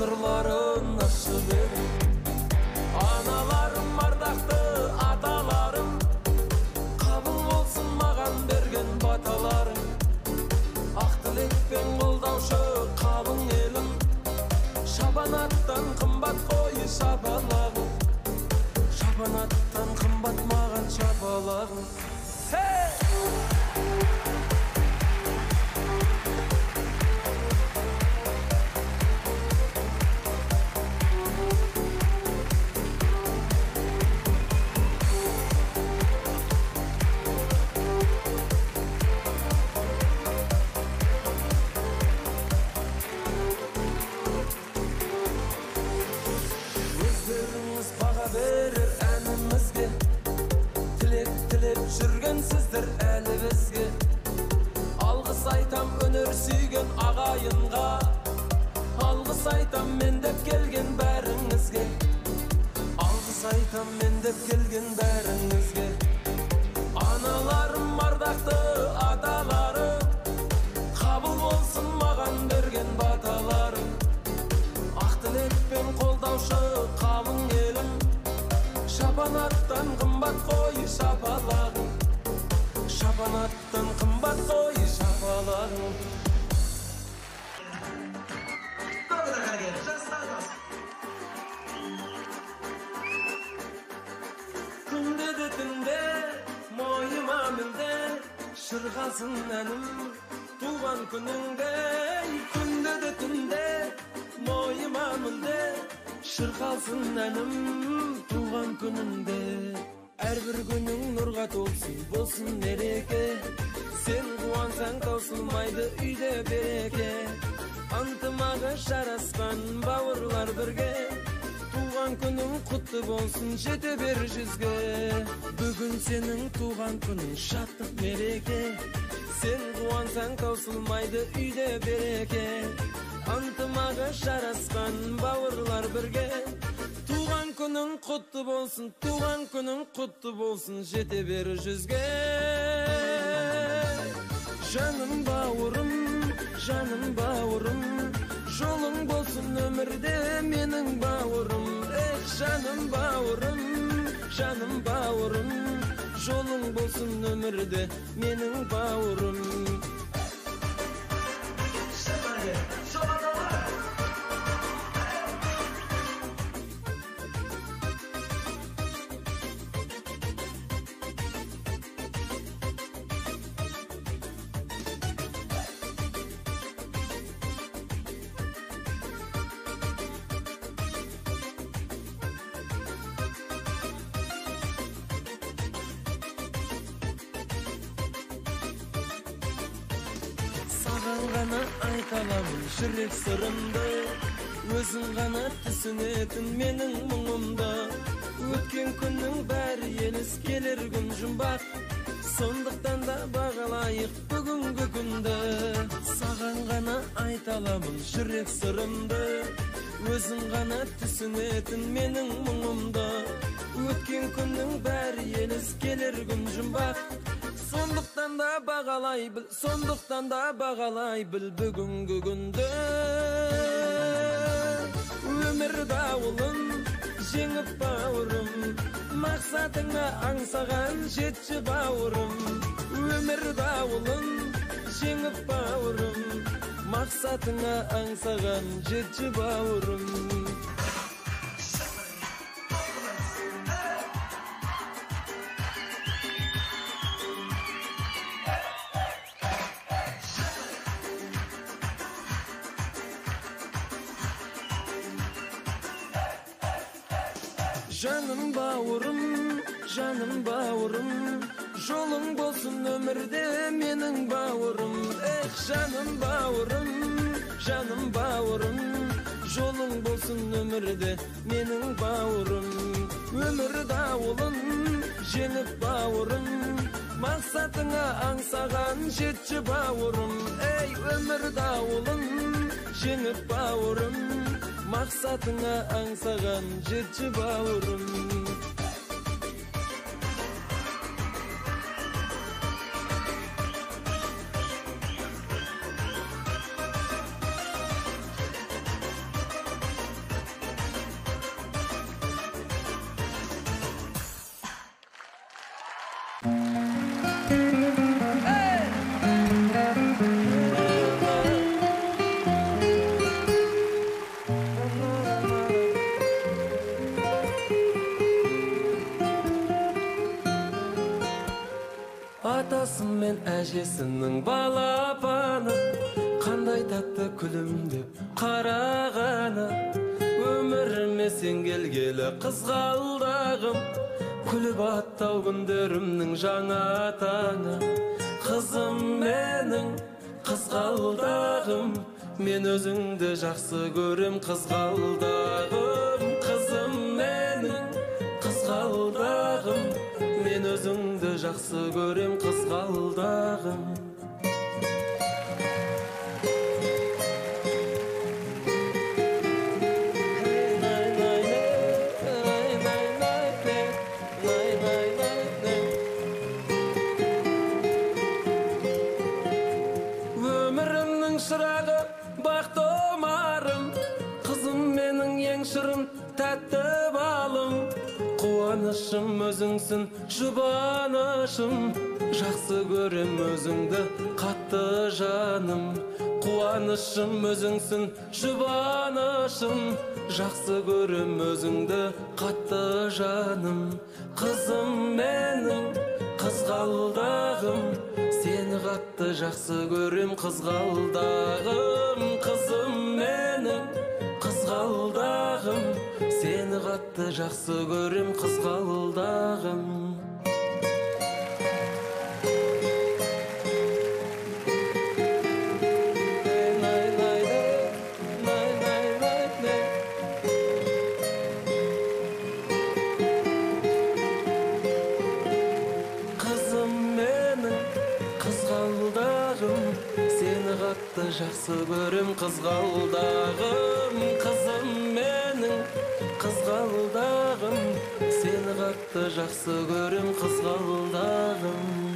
sırların айтам мен деп келген бәріңізге алғыс айтам мен деп келген бәріңізге шырғасын әнім туған күніңде күнде де түнде мойыма мінде шырқалсын әнім туған күніңде әрбір күнің нұрға толсын болсын мереке сен қуансаң таусылмайды үйде береке ынтымағы жарасқан бауырлар бірге туған күнің құтты болсын жете бер жүзге. Бүгін сенің туған күнің шаттық мереке. Сен қуансаң таусылмайды үйде береке. Ынтымағы жарасқан бауырлар бірге. Туған күнің құтты болсын туған күнің құтты болсын жете бер жүзге. Жаным бауырым жаным бауырым жолың болсын өмірде менің бауырым. Эх жаным бауырым жаным бауырым жолың болсын өмірде менің бауырым. Саған ғана айта аламын жүрек сырымды өзің ғана түсінетін менің мұңымды өткен күннің бәрі елес келер күн жұмбақ сондықтан да бағалайық бүгінгі күнді саған ғана айта аламын жүрек сырымды өзің ғана түсінетін менің мұңымды өткен күннің бәрі елес келер күн жұмбақ да бағалай біл сондықтан да бағалай біл бүгінгі күнді өмір дауылын жеңіп бауырым мақсатыңа аңсаған жетші бауырым өмір дауылын жеңіп бауырым мақсатыңа аңсаған жетші бауырым жаным бауырым жаным бауырым жолың болсын өмірде менің бауырым эх жаным бауырым жаным бауырым жолың болсын өмірде менің бауырым өмір дауылын жеңіп бауырым мақсатыңа аңсаған жетші бауырым ей өмір дауылын жеңіп бауырым мақсатыңа аңсаған жетші бауырым. Әжесінің балапаны қандай татты күлімдеп қарағаны. Өміріме сен келгелі қызғалдағым күліп аттау күндерімнің жаңа таңы қызым менің қызғалдағым мен өзіңді жақсы көрем қызғалдағым. Жақсы көрем қызғалдағым өмірімнің шырағы бақ томарым қызым менің ең шырын қуанышым өзіңсің жұбанышым. Жақсы көрем өзіңді қатты жаным. Қуанышым өзіңсің жұбанышым. Жақсы көрем өзіңді қатты жаным. Қызым менің қызғалдағым. Сені қатты жақсы көрем қызғалдағым. Қызым менің қызғалдағым. Сені қатты жақсы көрем қызғалдағым. Жақсы көрем қызғалдағым. Қызым менің қызғалдағым. Сені қатты жақсы көрем қызғалдағым.